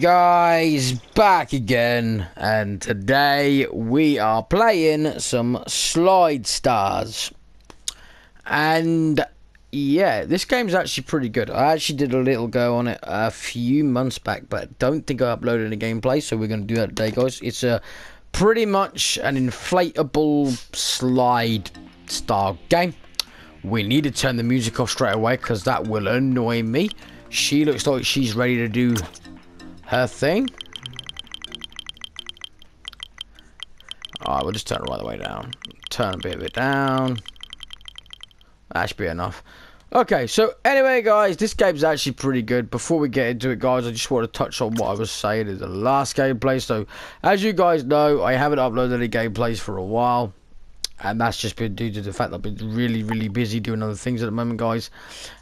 guys, back again, and today we are playing some Slide Stars. And yeah, this game's actually pretty good. I actually did a little go on it a few months back, but don't think I uploaded any gameplay, so we're going to do that today, guys. It's a pretty much an inflatable slide style game. We need to turn the music off straight away because that will annoy me. She looks like she's ready to do her thing. Alright, we'll just turn it right the way down. Turn a bit of it down. That should be enough. Okay, so anyway, guys, this game's actually pretty good. Before we get into it, guys, I just want to touch on what I was saying in the last gameplay. So, as you guys know, I haven't uploaded any gameplays for a while. And that's just been due to the fact that I've been really, really busy doing other things at the moment, guys.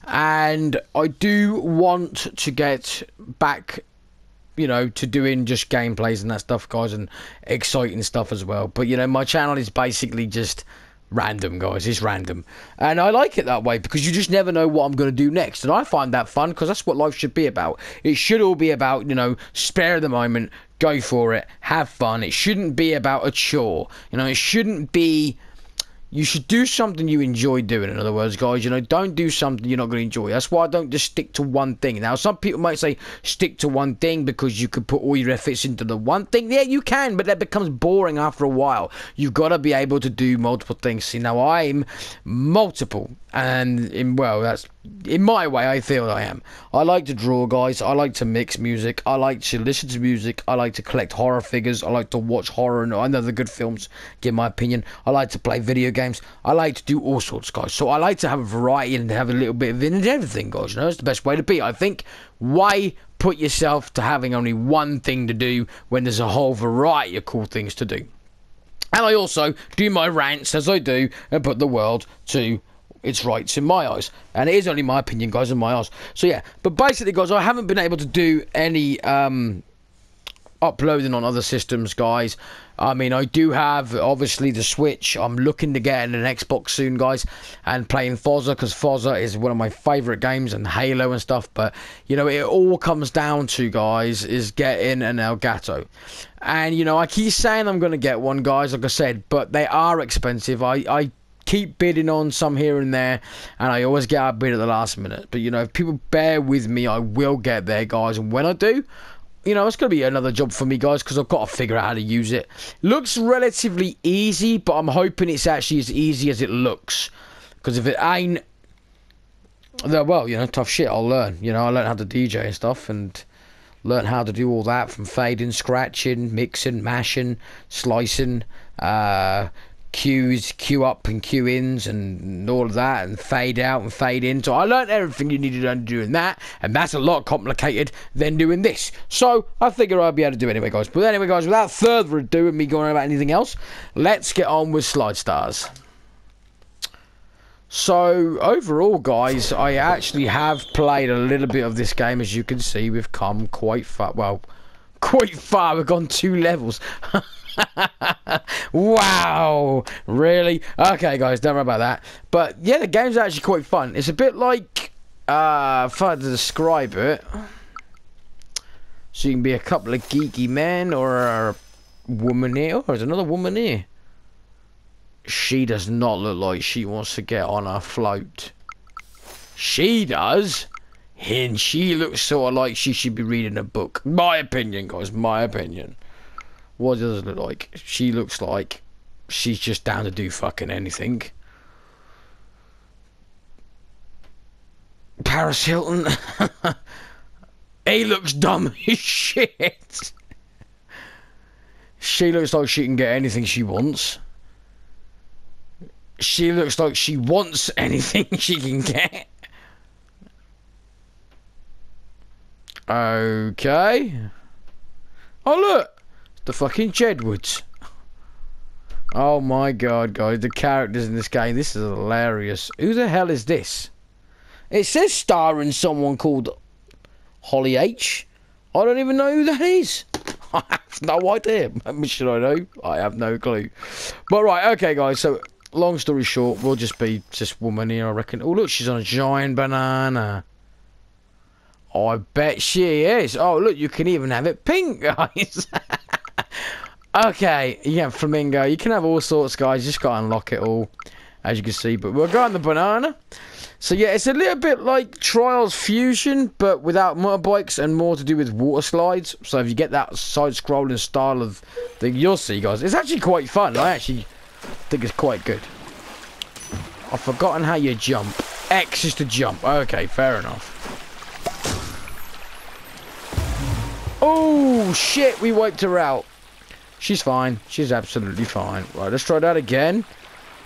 And I do want to get back you know, to doing just gameplays and that stuff, guys, and exciting stuff as well. But you know, my channel is basically just random, guys. It's random, and I like it that way because you just never know what I'm going to do next, and I find that fun because that's what life should be about. It should all be about you know, spare the moment, go for it, have fun. It shouldn't be about a chore. You know, it shouldn't be you should do something you enjoy doing. In other words, guys, you know, don't do something you're not going to enjoy. That's why I don't just stick to one thing. Now, some people might say stick to one thing because you could put all your efforts into the one thing. Yeah, you can, but that becomes boring after a while. You've got to be able to do multiple things. See, now I'm multiple, and in well, that's in my way, I feel I am. I like to draw, guys. I like to mix music. I like to listen to music. I like to collect horror figures. I like to watch horror and other good films. Give my opinion. I like to play video games. I like to do all sorts, guys. So I like to have a variety and have a little bit of everything, guys. You know, it's the best way to be. I think. Why put yourself to having only one thing to do when there's a whole variety of cool things to do? And I also do my rants as I do and put the world to its rights in my eyes. And it is only my opinion, guys, in my eyes. So yeah, but basically, guys, I haven't been able to do any um, uploading on other systems, guys. I mean, I do have obviously the Switch. I'm looking to get an Xbox soon, guys, and playing Forza because Forza is one of my favorite games and Halo and stuff. But you know, it all comes down to guys is getting an Elgato, and you know, I keep saying I'm going to get one, guys. Like I said, but they are expensive. I I keep bidding on some here and there, and I always get outbid at the last minute. But you know, if people bear with me, I will get there, guys. And when I do, you know, it's going to be another job for me, guys, because I've got to figure out how to use it. Looks relatively easy, but I'm hoping it's actually as easy as it looks. Because if it ain't, well, you know, tough shit, I'll learn. You know, I learn how to DJ and stuff, and learn how to do all that from fading, scratching, mixing, mashing, slicing, uh, cues, cue up and cue ins and all of that, and fade out and fade in. So I learned everything you needed to learn doing that, and that's a lot complicated than doing this. So I figure I'll be able to do it anyway, guys. But anyway, guys, without further ado and me going on about anything else, let's get on with Slide Stars. So overall, guys, I actually have played a little bit of this game. As you can see, we've come quite far. Well, quite far. We've gone two levels. wow, really? Okay, guys, don't worry about that. But yeah, the game's actually quite fun. It's a bit like, uh, fun to describe it. So you can be a couple of geeky men or a woman here. Oh, there's another woman here. She does not look like she wants to get on a float. She does. And she looks sort of like she should be reading a book. My opinion, guys. My opinion. What does it look like? She looks like she's just down to do fucking anything. Paris Hilton. he looks dumb as shit. She looks like she can get anything she wants. She looks like she wants anything she can get. Okay. Oh look! The fucking Jedwards. Oh my god, guys, the characters in this game, this is hilarious. Who the hell is this? It says starring someone called Holly H. I don't even know who that is. I have no idea. Should I know? I have no clue. But right, okay, guys. So, long story short, we'll just be this woman here, I reckon. Oh, look, she's on a giant banana. I bet she is. Oh, look, you can even have it pink, guys. Okay, have flamingo. You can have all sorts, guys. You just got to unlock it all, as you can see. But we're going the banana. So yeah, it's a little bit like Trials Fusion, but without motorbikes and more to do with water slides. So if you get that side-scrolling style of thing, you'll see, guys. It's actually quite fun. I actually think it's quite good. I've forgotten how you jump. X is to jump. Okay, fair enough. Oh, shit, we wiped her out. She's fine. She's absolutely fine. Right, let's try that again.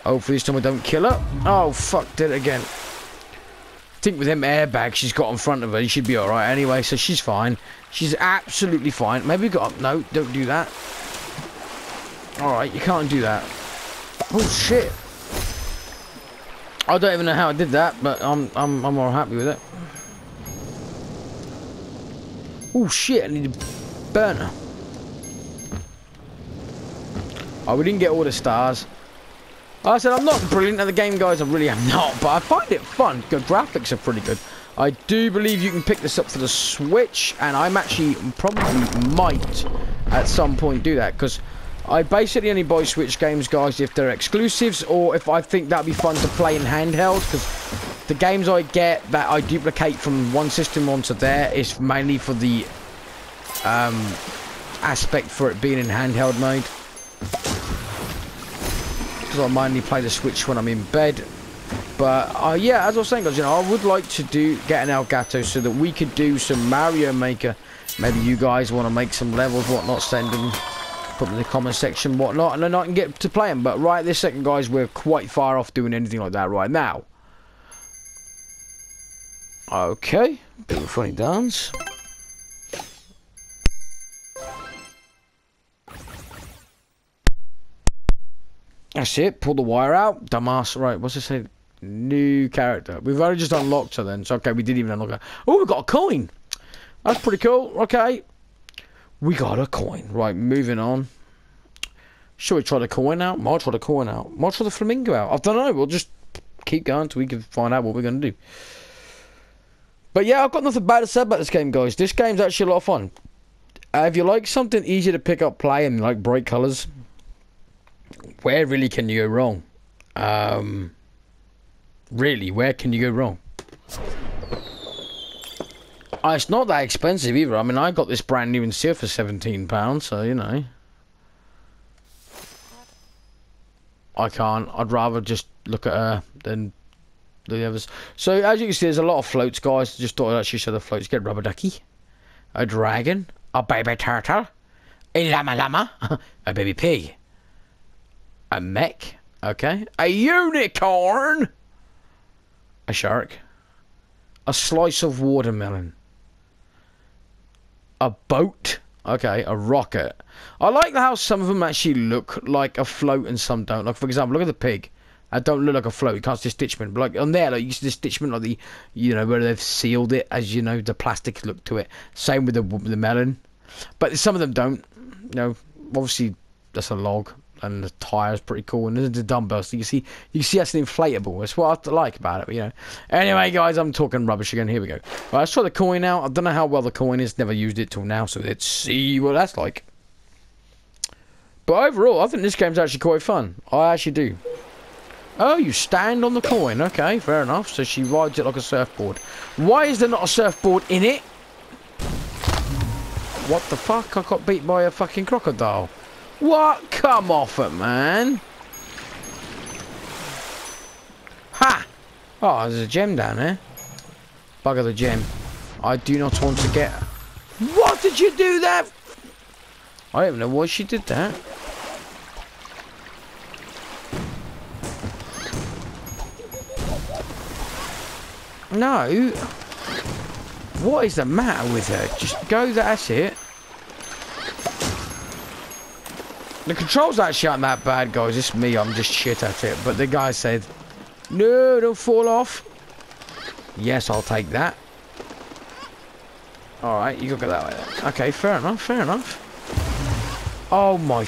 Hopefully this time we don't kill her. Oh, fuck, did it again. I think with them airbags she's got in front of her, she should be alright anyway, so she's fine. She's absolutely fine. Maybe we got... No, don't do that. Alright, you can't do that. Oh, shit. I don't even know how I did that, but I'm I'm I'm all happy with it. Oh shit! I need a burner. Oh, we didn't get all the stars. I said I'm not brilliant at the game, guys. I really am not, but I find it fun. The graphics are pretty good. I do believe you can pick this up for the Switch, and I'm actually probably might at some point do that because I basically only buy Switch games, guys, if they're exclusives or if I think that'd be fun to play in handheld. Because the games I get that I duplicate from one system onto there is mainly for the um, aspect for it being in handheld mode. Because I mainly play the Switch when I'm in bed. But uh, yeah, as I was saying, guys, you know, I would like to do get an Elgato so that we could do some Mario Maker. Maybe you guys want to make some levels, whatnot, send them put them in the comment section, whatnot, and then I can get to play them. But right this second, guys, we're quite far off doing anything like that right now. Okay, of a funny dance. That's it, pull the wire out, dumbass. Right, what's it say? New character. We've already just unlocked her then, so okay, we didn't even unlock her. Oh, we've got a coin! That's pretty cool, okay. We got a coin. Right, moving on. Should we try the coin out? Might try the coin out. Might try the flamingo out. I don't know. We'll just keep going until we can find out what we're going to do. But yeah, I've got nothing bad to say about this game, guys. This game's actually a lot of fun. Uh, if you like something easy to pick up, play, and like bright colours, where really can you go wrong? Um, really, where can you go wrong? Oh, it's not that expensive either. I mean, I got this brand new in sale for £17, so, you know. I can't. I'd rather just look at her than the others. So, as you can see, there's a lot of floats, guys. Just thought I'd actually show the floats. Get rubber ducky, a dragon, a baby turtle, a llama llama, a baby pig, a mech, okay, a unicorn, a shark, a slice of watermelon, a boat. Okay, a rocket. I like how some of them actually look like a float and some don't. Like, for example, look at the pig. I don't look like a float. You can't see stitchment. But like on there, like you see the stitchment, like the, you know, where they've sealed it, as you know, the plastic look to it. Same with the the melon, but some of them don't. You know, obviously that's a log and the tyre's pretty cool, and there's the dumbbells. So you see, you see that's an inflatable. That's what I like about it. You know. Anyway, guys, I'm talking rubbish again. Here we go. Right, let's try the coin out. I don't know how well the coin is. Never used it till now, so let's see what that's like. But overall, I think this game's actually quite fun. I actually do. Oh, you stand on the coin. Okay, fair enough. So she rides it like a surfboard. Why is there not a surfboard in it? What the fuck? I got beat by a fucking crocodile. What? Come off it, man. Ha! Oh, there's a gem down there. Bugger the gem. I do not want to get... What did you do that? I don't know why she did that. No. What is the matter with her? Just go, that's it. The controls actually aren't that bad, guys. It's me, I'm just shit at it. But the guy said, no, don't fall off. Yes, I'll take that. Alright, you go that way. Okay, fair enough, fair enough. Oh my...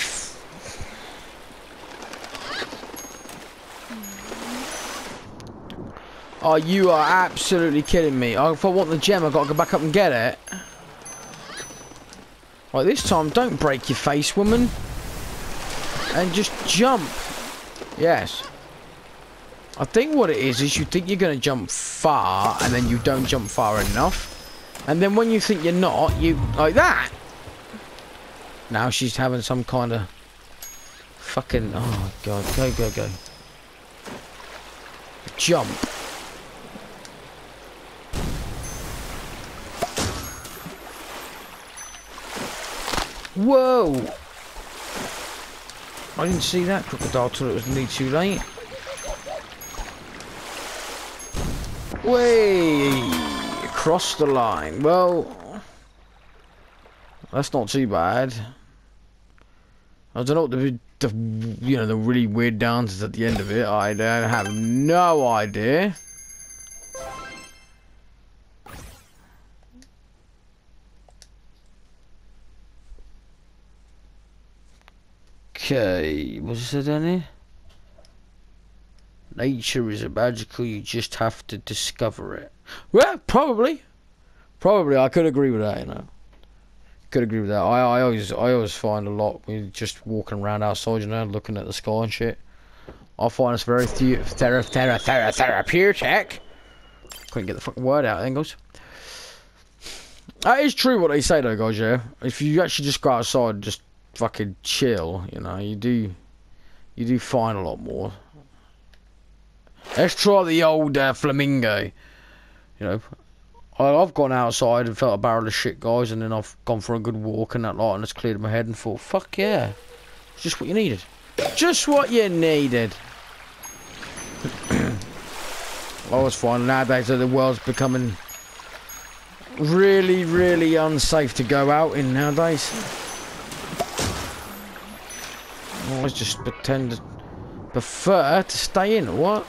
Oh, you are absolutely kidding me. Oh, if I want the gem, I've got to go back up and get it. Right, this time, don't break your face, woman. And just jump. Yes. I think what it is, is you think you're going to jump far, and then you don't jump far enough. And then when you think you're not, you... Like that! Now she's having some kind of... Fucking... Oh, God. Go, go, go. Jump. Whoa! I didn't see that crocodile till it was nearly too late. Way across the line. Well, that's not too bad. I don't know what the, the you know the really weird dances at the end of it. I have no idea. What's it down here? Nature is a magical, you just have to discover it. Well, probably. Probably, I could agree with that, you know. Could agree with that. I, I always I always find a lot when just walking around outside, you know, looking at the sky and shit. I find it's very the thera thera thera therapeutic. Couldn't get the fucking word out, Engels. That is true what they say though, guys, yeah. If you actually just go outside and just fucking chill, you know, you do you do find a lot more. Let's try the old uh, flamingo. You know, I, have gone outside and felt a barrel of shit, guys, and then I've gone for a good walk and that lot, and it's cleared my head and thought, fuck yeah, just what you needed. Just what you needed. I was finding nowadays that the world's becoming really, really unsafe to go out in nowadays. Always just pretend to prefer to stay in, what?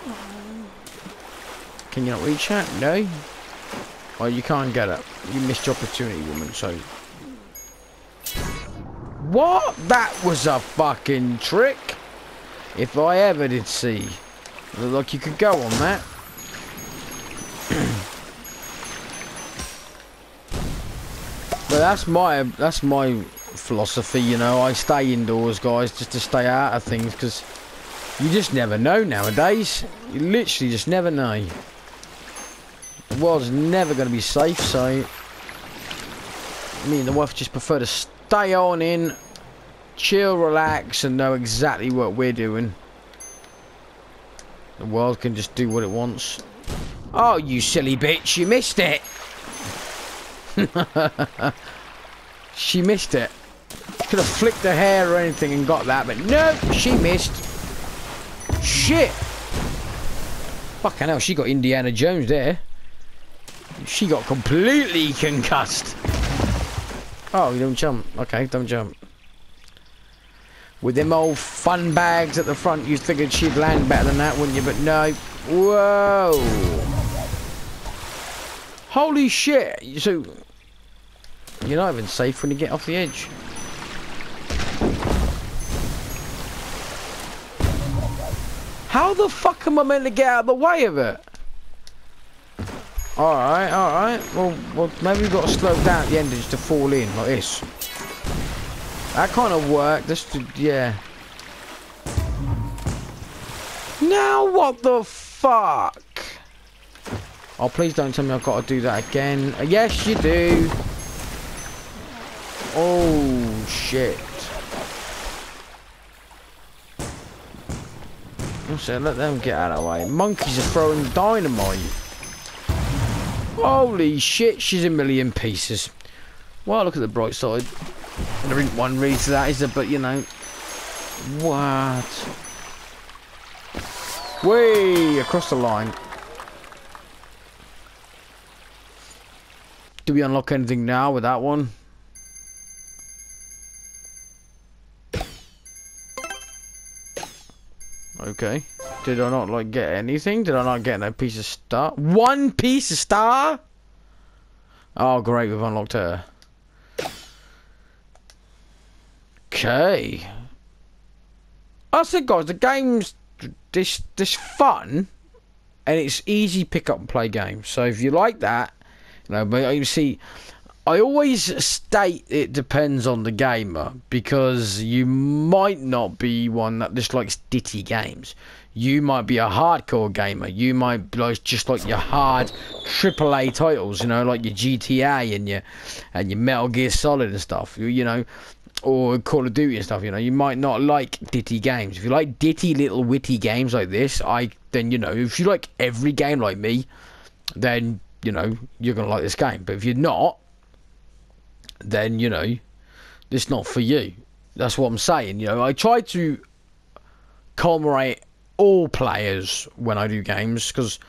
Can you not reach that? No? Well, you can't get up. You missed your opportunity, woman, so... What? That was a fucking trick! If I ever did see. Looked like you could go on that. but that's my that's my philosophy, you know. I stay indoors, guys, just to stay out of things, because you just never know nowadays. You literally just never know. The world's never going to be safe, so... Me and the wife just prefer to stay on in, chill, relax, and know exactly what we're doing. The world can just do what it wants. Oh, you silly bitch, you missed it! she missed it. Could have flicked her hair or anything and got that, but no, she missed. Shit! Fucking hell, she got Indiana Jones there. She got completely concussed. Oh, you don't jump. Okay, don't jump. With them old fun bags at the front, you figured she'd land better than that, wouldn't you? But no. Whoa. Holy shit. So, you're not even safe when you get off the edge. How the fuck am I meant to get out of the way of it? Alright, alright. Well, well, maybe we've got to slow down at the end just to fall in, like this. That kind of worked. This, yeah. Now what the fuck? Oh, please don't tell me I've got to do that again. Yes, you do. Oh, shit. So let them get out of the way. Monkeys are throwing dynamite. Holy shit, she's a million pieces. Well, look at the bright side. There isn't one read to that, is there? But, you know. What? Way across the line. Do we unlock anything now with that one? Okay. Did I not like get anything? Did I not get a piece of star? One piece of star? Oh great, we've unlocked her. Okay. I said guys, the game's this this fun. and it's easy pick up and play game. So if you like that, you know, but you see, I always state it depends on the gamer because you might not be one that just likes ditty games. You might be a hardcore gamer. You might just like your hard AAA titles, you know, like your GTA and your and your Metal Gear Solid and stuff. You, you know, or Call of Duty and stuff. You know, you might not like ditty games. If you like ditty little witty games like this, I then you know if you like every game like me, then you know you're gonna like this game. But if you're not, then you know it's not for you. That's what I'm saying. You know, I try to commemorate all players when I do games because,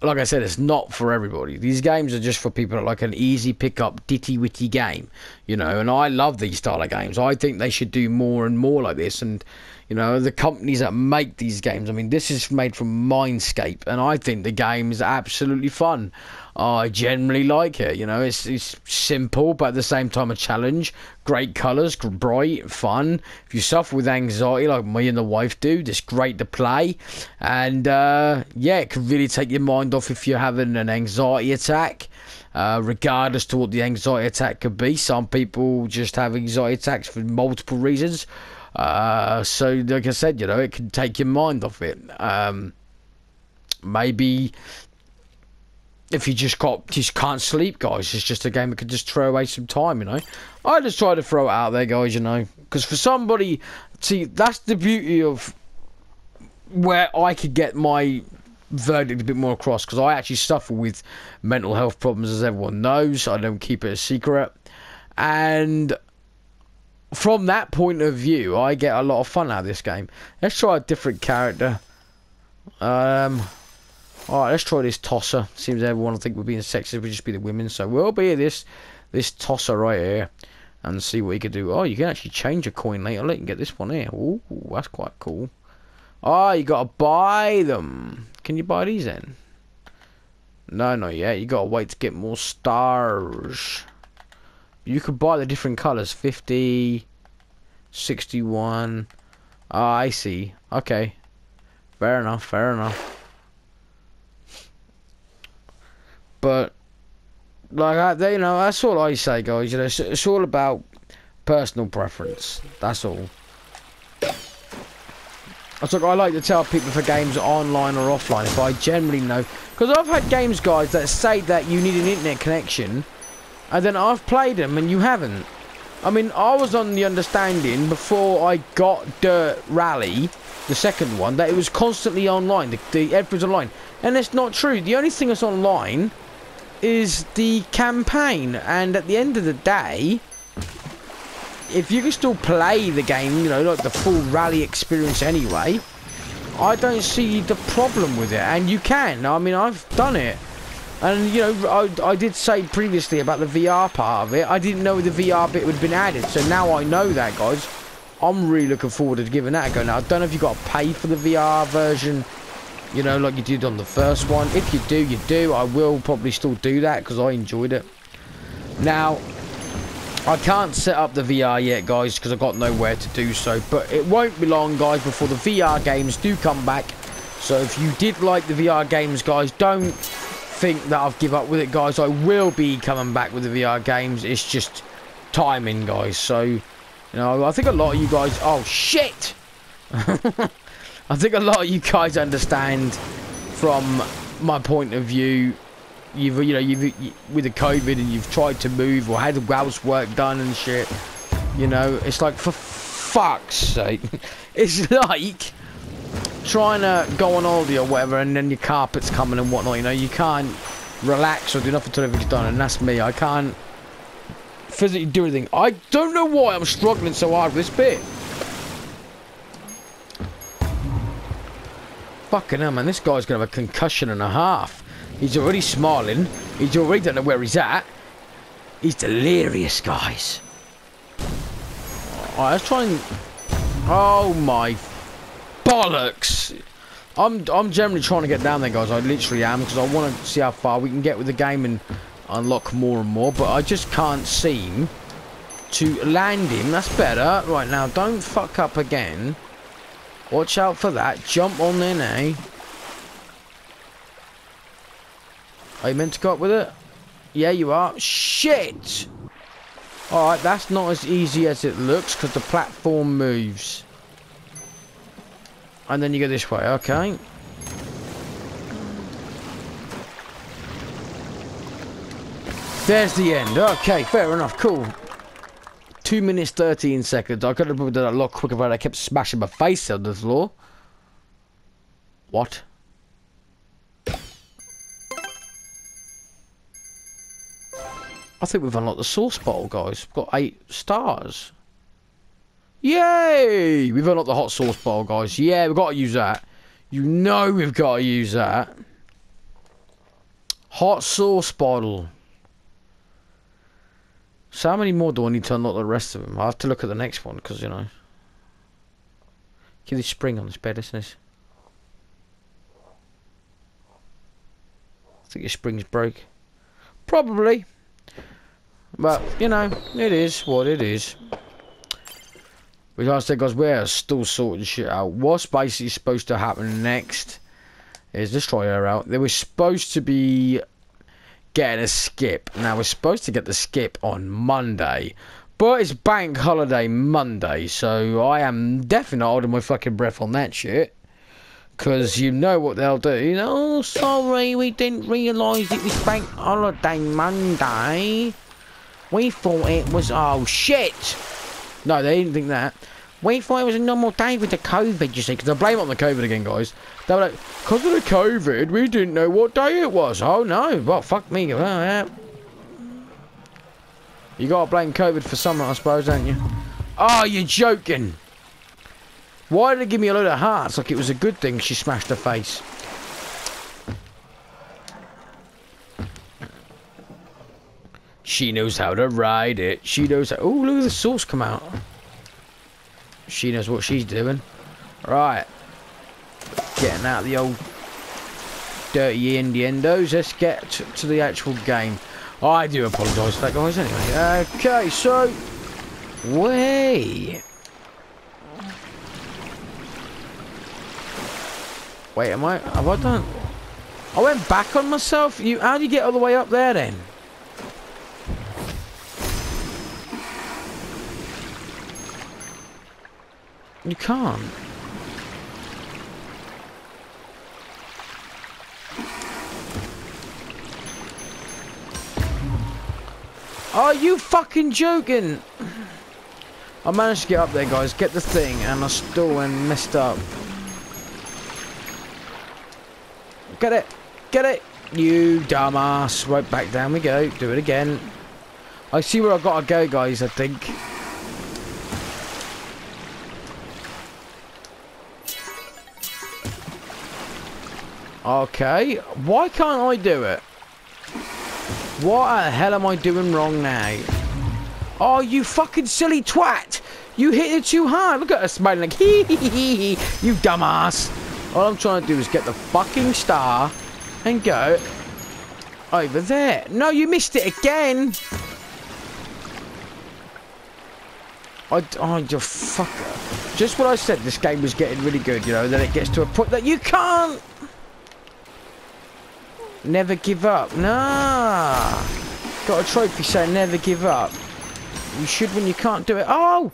like I said, it's not for everybody. These games are just for people that like an easy pick up, ditty witty game, you know. And I love these style of games. I think they should do more and more like this. And you know, the companies that make these games. I mean, this is made from Mindscape, and I think the game is absolutely fun. I generally like it. You know, it's it's simple, but at the same time a challenge. Great colours, bright, fun. If you suffer with anxiety like me and the wife do, it's great to play. And uh, yeah, it can really take your mind off if you're having an anxiety attack. Uh, regardless to what the anxiety attack could be, some people just have anxiety attacks for multiple reasons. Uh, so, like I said, you know, it can take your mind off it. Um, maybe if you just got just can't sleep, guys, it's just a game that could just throw away some time, you know. I just try to throw it out there, guys, you know, because for somebody, see, that's the beauty of where I could get my verdict a bit more across because I actually suffer with mental health problems, as everyone knows. I don't keep it a secret, and from that point of view, I get a lot of fun out of this game. Let's try a different character. Um. Alright, let's try this tosser. Seems everyone think we're being sexist would just be the women. So we'll be this this tosser right here and see what you can do. Oh, you can actually change a coin later. Look, you get this one here. Ooh, that's quite cool. Oh, you gotta buy them. Can you buy these then? No, not yet. You gotta wait to get more stars. You could buy the different colours. 50, 61. Ah, I see. Okay. Fair enough, fair enough. But like I, you know, that's all I say, guys. You know, it's, it's all about personal preference. That's all. That's what I like to tell people for games online or offline. If I generally know, because I've had games, guys, that say that you need an internet connection, and then I've played them and you haven't. I mean, I was on the understanding before I got Dirt Rally, the second one, that it was constantly online. The, the everything's online, and it's not true. The only thing that's online is the campaign, and at the end of the day, if you can still play the game, you know, like the full rally experience anyway, I don't see the problem with it, and you can. I mean, I've done it. And, you know, I, I did say previously about the VR part of it. I didn't know the VR bit would been added, so now I know that, guys. I'm really looking forward to giving that a go. Now, I don't know if you've got to pay for the VR version you know, like you did on the first one. If you do, you do. I will probably still do that because I enjoyed it. Now, I can't set up the VR yet, guys, because I've got nowhere to do so. But it won't be long, guys, before the VR games do come back. So if you did like the VR games, guys, don't think that I've give up with it, guys. I will be coming back with the VR games. It's just timing, guys. So, you know, I think a lot of you guys... Oh, shit! I think a lot of you guys understand from my point of view. You've you know you've you, with the COVID and you've tried to move or had housework done and shit. You know it's like for fuck's sake, it's like trying to go on holiday or whatever and then your carpet's coming and whatnot. You know you can't relax or do nothing until everything's done and that's me. I can't physically do anything. I don't know why I'm struggling so hard with this bit. Fucking hell, man. This guy's going to have a concussion and a half. He's already smiling. He's already don't know where he's at. He's delirious, guys. Alright, let's try and... Oh, my bollocks. I'm, I'm generally trying to get down there, guys. I literally am, because I want to see how far we can get with the game and unlock more and more. But I just can't seem to land him. That's better. Right, now, don't fuck up again. Watch out for that. Jump on there now. Are you meant to go up with it? Yeah, you are. Shit! Alright, that's not as easy as it looks because the platform moves. And then you go this way, okay. There's the end. Okay, fair enough. Cool. 2 minutes 13 seconds. I could have done that a lot quicker, but I kept smashing my face on the floor. What? I think we've unlocked the sauce bottle, guys. We've got eight stars. Yay! We've unlocked the hot sauce bottle, guys. Yeah, we've got to use that. You know we've got to use that. Hot sauce bottle. So how many more do I need to unlock the rest of them? I have to look at the next one, because, you know. Give this spring on this bed, isn't it? I think your spring's broke. Probably. But, you know, it is what it is. Gotta say, guys, we're still sorting shit out. What's basically supposed to happen next is let's try her out. They were supposed to be getting a skip. Now, we're supposed to get the skip on Monday. But it's bank holiday Monday, so I am definitely not holding my fucking breath on that shit. Because you know what they'll do. You know, oh, sorry, we didn't realise it was bank holiday Monday. We thought it was, oh shit! No, they didn't think that. We thought it was a normal day with the COVID, you see, because I blame it on the COVID again, guys. They were like, because of the COVID, we didn't know what day it was. Oh no, well, fuck me. You gotta blame COVID for something, I suppose, don't you? Oh, you're joking! Why did it give me a load of hearts like it was a good thing she smashed her face? She knows how to ride it. She knows how... Oh, look at the sauce come out. She knows what she's doing. Right. Getting out the old dirty innuendos. Let's get to the actual game. I do apologise for that, guys, anyway. Okay, so... Way... Wait, am I... Have I done... I went back on myself? You, How do you get all the way up there, then? You can't. Are you fucking joking? I managed to get up there, guys. Get the thing, and I still and messed up. Get it! Get it! You dumbass. Right, back down we go. Do it again. I see where I've got to go, guys, I think. Okay. Why can't I do it? What the hell am I doing wrong now? Oh, you fucking silly twat! You hit it too hard. Look at her smiling like hee hee hee hee. You dumbass. All I'm trying to do is get the fucking star and go over there. No, you missed it again. I, oh, you fucker. Just what I said, this game was getting really good, you know, then it gets to a point that you can't Never give up. Nah. Got a trophy saying never give up. You should when you can't do it. Oh!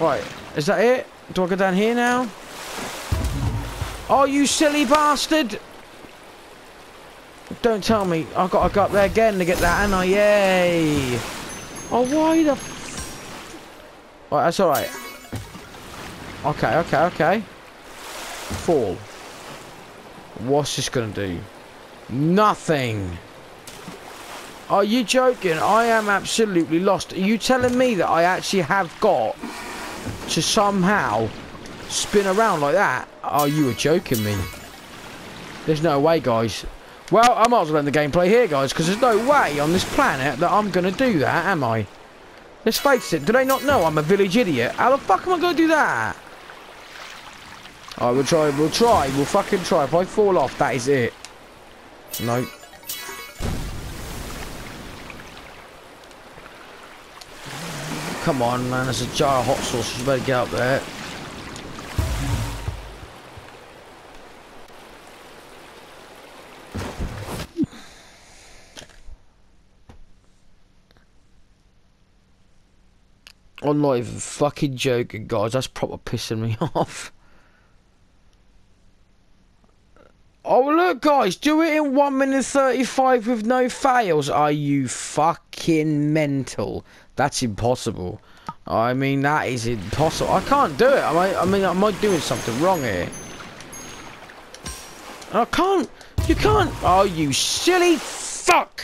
Right. Is that it? Do I go down here now? Oh, you silly bastard! Don't tell me. I've got to go up there again to get that, and I? Yay! Oh, why the... Right, that's alright. Okay, okay, okay. Fall. What's this going to do? Nothing. Are you joking? I am absolutely lost. Are you telling me that I actually have got to somehow spin around like that? Are you joking me? There's no way, guys. Well, I might as well end the gameplay here, guys, because there's no way on this planet that I'm going to do that, am I? Let's face it, do they not know I'm a village idiot? How the fuck am I going to do that? Alright, we'll try, we'll try, we'll fucking try. If I fall off, that is it. No. Come on, man, there's a jar of hot sauce. You better get up there. I'm not even fucking joking, guys. That's proper pissing me off. Guys. Do it in 1 minute 35 with no fails. Are you fucking mental? That's impossible. I mean, that is impossible. I can't do it. I, I mean, am I doing something wrong here? I can't. You can't. Oh, you silly fuck.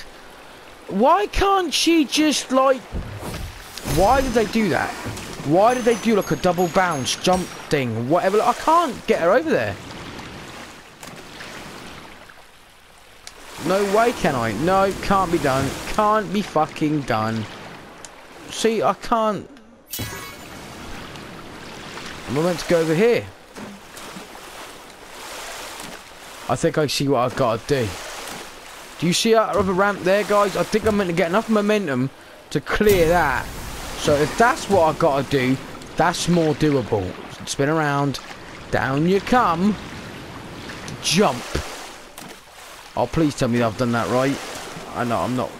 Why can't she just, like... Why did they do that? Why did they do, like, a double bounce, jump thing, whatever? I can't get her over there. No way can I. No, can't be done. Can't be fucking done. See, I can't... I'm meant to go over here? I think I see what I've got to do. Do you see that other ramp there, guys? I think I'm meant to get enough momentum to clear that. So if that's what I've got to do, that's more doable. Spin around. Down you come. Jump. Oh, please tell me I've done that right. I know, I'm not.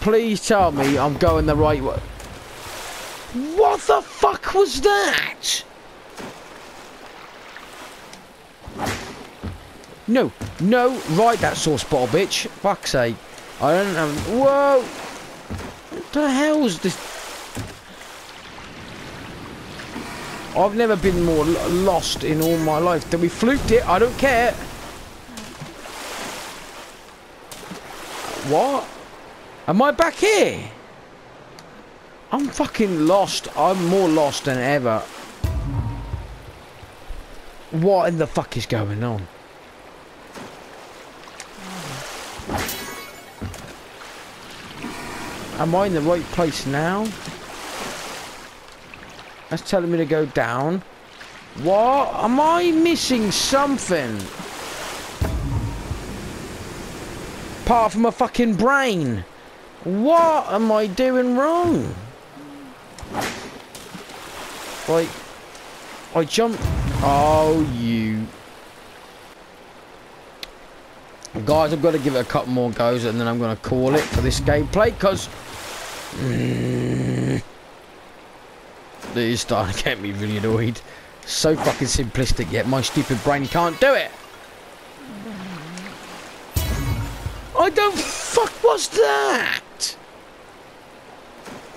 Please tell me I'm going the right way. What the fuck was that? No, no, right that sauce bottle, bitch. Fuck's sake. I don't know. Whoa! What the hell's this? I've never been more lost in all my life. Then we fluked it. I don't care. What? Am I back here? I'm fucking lost. I'm more lost than ever. What in the fuck is going on? Am I in the right place now? That's telling me to go down. What? Am I missing something? Apart from a fucking brain. What am I doing wrong? Like, I jumped. Oh, you. Guys, I've got to give it a couple more goes and then I'm going to call it for this gameplay because... Mm, it is starting to get me really annoyed. So fucking simplistic, yet my stupid brain can't do it. I don't fuck. What's that?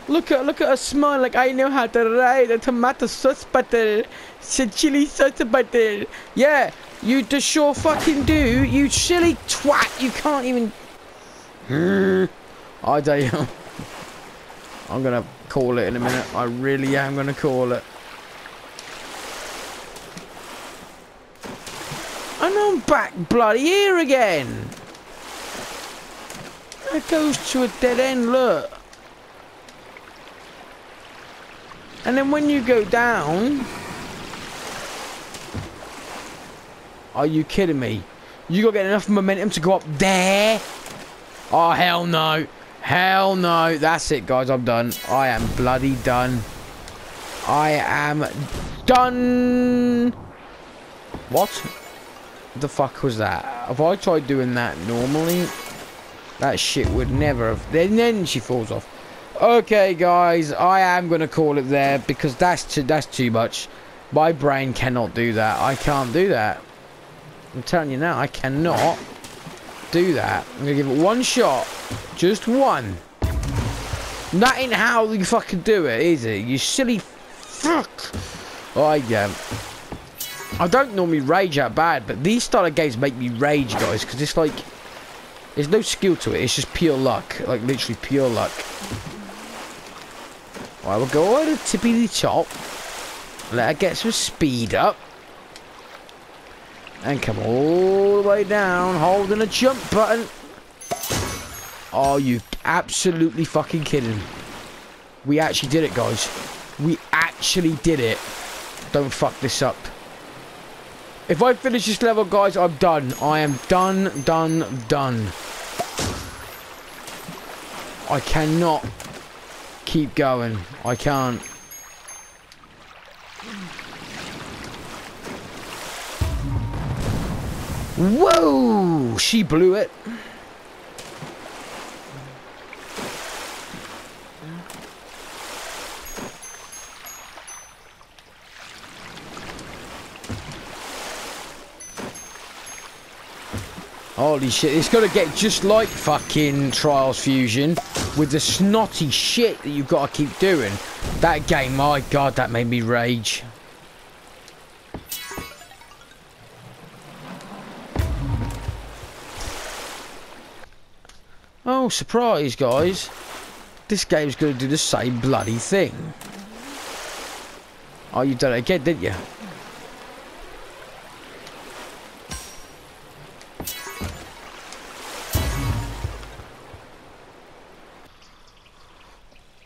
Look at look at her smile like I know how to write a tomato sauce butter, chili sauce butter. Yeah, you just sure fucking do. You silly twat. You can't even. Hmm, I tell you. I'm gonna call it in a minute. I really am going to call it. And I'm back bloody here again. That goes to a dead end, look. And then when you go down... Are you kidding me? You got to get enough momentum to go up there? Oh, hell no. Hell no. That's it, guys. I'm done. I am bloody done. I am done. What? The fuck was that? If I tried doing that normally, that shit would never have... Then, then she falls off. Okay, guys. I am going to call it there because that's too, that's too much. My brain cannot do that. I can't do that. I'm telling you now, I cannot do that. I'm going to give it one shot. Just one. That ain't how you fucking do it, is it? You silly fuck. Oh, yeah. I don't normally rage that bad, but these style of games make me rage, guys, because it's like... There's no skill to it, it's just pure luck. Like, literally pure luck. Right, we'll go over the tippy the top. Let her get some speed up. And come all the way down, holding a jump button. Are you absolutely fucking kidding? We actually did it, guys. We actually did it. Don't fuck this up. If I finish this level, guys, I'm done. I am done, done, done. I cannot keep going. I can't. Whoa! She blew it. Holy shit, it's got to get just like fucking Trials Fusion with the snotty shit that you've got to keep doing. That game, my god, that made me rage. Oh, surprise, guys. This game's gonna do the same bloody thing. Oh, you done it again, didn't you?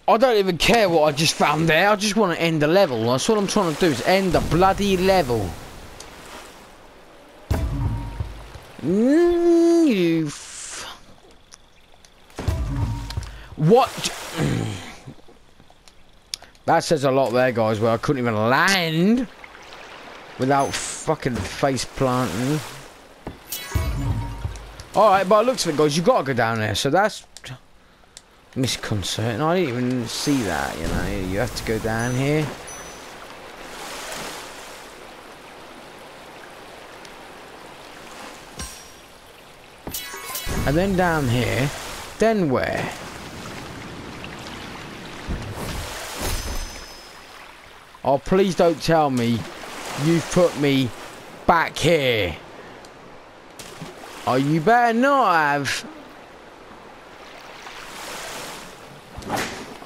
I don't even care what I just found there. I just want to end the level. That's what I'm trying to do is end the bloody level. What? that says a lot there, guys, where I couldn't even land without fucking face planting. Alright, but looks of it, guys, you got to go down there. So that's misconcerting. I didn't even see that, you know. You have to go down here. And then down here. Then where? Oh, please don't tell me you've put me back here. Oh, you better not have.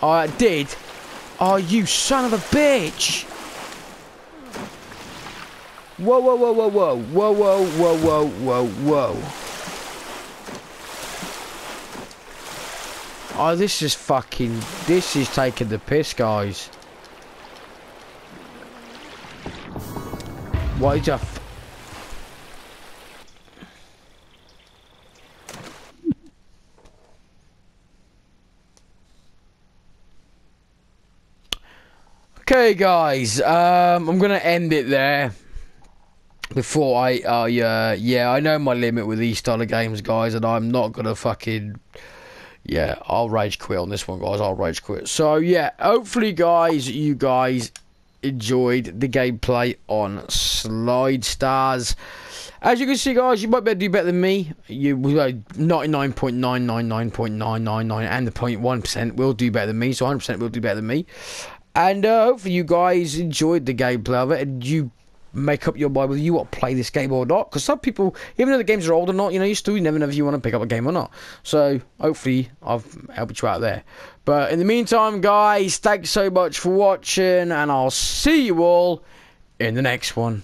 Oh, I did. Oh, you son of a bitch. Whoa, whoa, whoa, whoa, whoa. Whoa, whoa, whoa, whoa, whoa, whoa. Oh, this is fucking... This is taking the piss, guys. Why the Okay, guys, um, I'm gonna end it there. Before I, uh, yeah, yeah, I know my limit with these style of games, guys, and I'm not gonna fucking, yeah, I'll rage quit on this one, guys. I'll rage quit. So yeah, hopefully, guys, you guys enjoyed the gameplay on Slide Stars. As you can see, guys, you might be able to do better than me. You 99.999.999 and the 0.1% will do better than me. So 100% will do better than me. And uh, hopefully you guys enjoyed the gameplay of it and you make up your mind whether you want to play this game or not. Because some people, even though the games are old or not, you know, you still never know if you want to pick up a game or not. So hopefully I've helped you out there. But in the meantime, guys, thanks so much for watching, and I'll see you all in the next one.